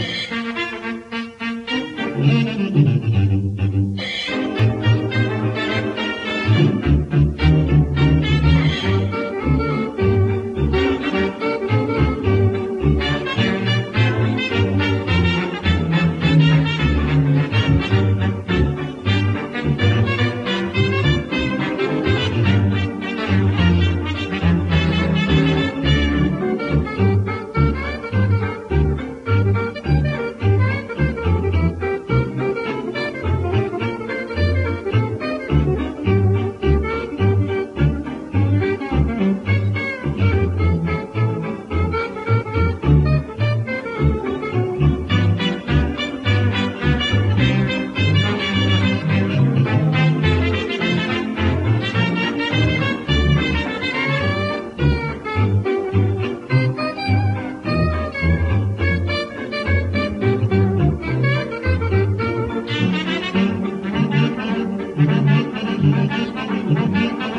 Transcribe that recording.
Thank you. Gracias.